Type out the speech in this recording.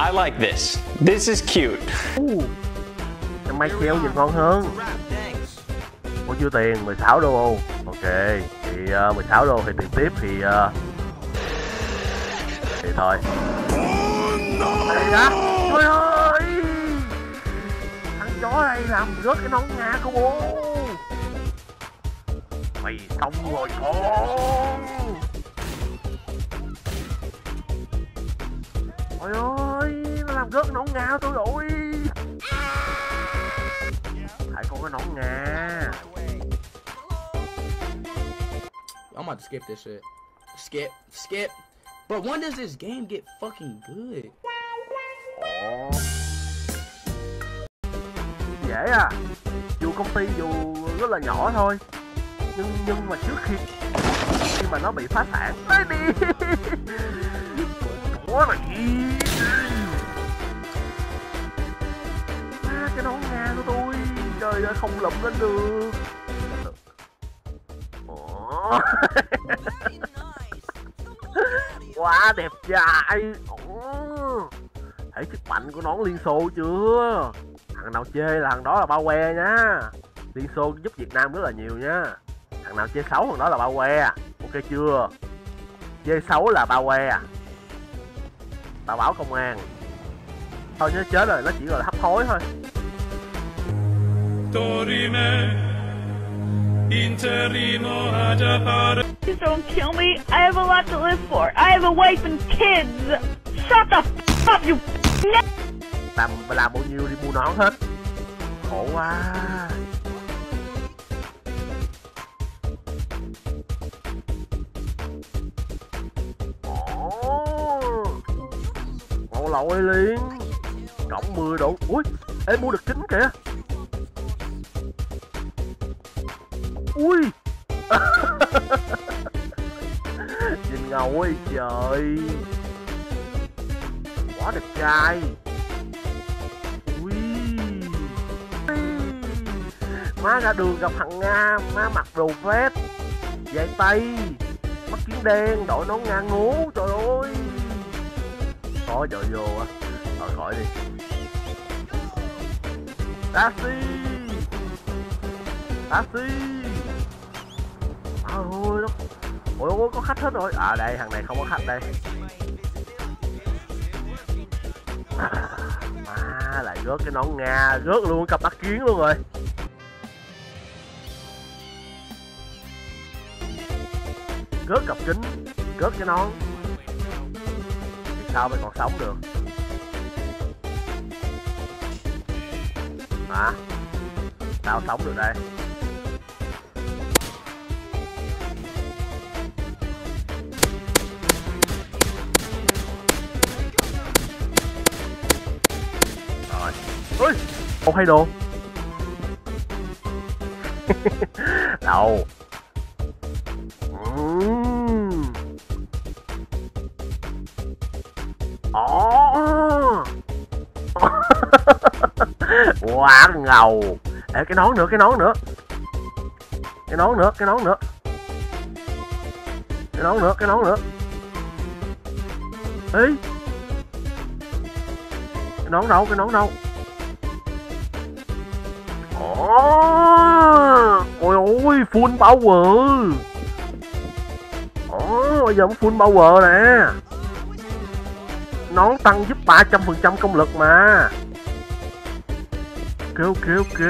I like this. This is cute. Uh, cái máy kéo nhìn ngon hơn. Có chưa tiền 16 đô. Ok Thì ờ, uh, 16 đô thì tiền tiếp thì uh, Thì thôi. Đây đó Trời ơi! Thằng chó này làm rớt cái nón Nga của bố Mày xong rồi con. Ôi ơi! Rớt nón của tôi rồi Phải có cái nón Nga I'm about to skip this shit. Skip, skip. But when does this game get fucking good? Ồ. Dễ à Dù công ty dù rất là nhỏ thôi Nhưng nhưng mà trước khi Khi mà nó bị phá sản Lấy đi Ủa Cái nón Nga của tôi. Trời ơi, không lụm lên được. Quá đẹp trai thấy sức mạnh của nón liên xô chưa? Thằng nào chê là thằng đó là bao que nhá liên xô giúp việt nam rất là nhiều nhá thằng nào chê xấu thằng đó là bao que à. ok chưa? Chê xấu là bao que à. tao báo công an. Thôi nhớ chết rồi, nó chỉ gọi là hấp hối thôi. Please don't kill me. I have a lot to live for. I have a wife and kids. Shut the f up, you làm làm bao nhiêu đi mua nón hết. Khổ quá. Ngon lội liền cộng 10 độ. Ui em mua được kính kìa ui. Nhìn ngầu ơi trời. Quá đẹp trai. Ui. Má ra đường gặp thằng nga, má mặc đồ vest dài tay mắt kiến đen, đội nón nga ngố, trời ơi. Có trời vô á thôi, khỏi đi. Taxi. Taxi ủa, ủa có khách hết rồi? À đây thằng này không có khách đây. À lại rớt cái nón nga rớt luôn cặp bắt kiến luôn rồi. Rớt cặp kính rớt cái nón. Thì sao mày còn sống được? Hả tao sống được đây. Ui ô hay đồ. Đầu Ồ. quá ngầu. Ê, cái nón nữa cái nón nữa. Cái nón nữa cái nón nữa. Cái nón nữa cái nón nữa. Ê. Cái nón đâu cái nón đâu? Ôi ôi, full power. Ồ, bây giờ mới full power nè. Nón tăng giúp 300% công lực mà. Ok ok ok.